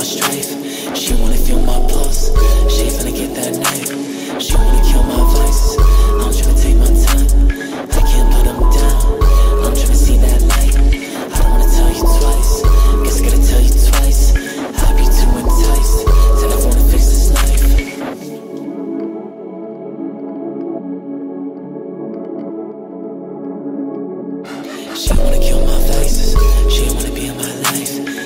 my strife. She wanna feel my pulse. She finna get that knife. She wanna kill my vices. I'm tryna take my time. I can't let them down. I'm tryna see that light. I don't wanna tell you twice. Guess I gotta tell you twice. I'd be too enticed to never wanna fix this life. She wanna kill my vices. She wanna be in my life.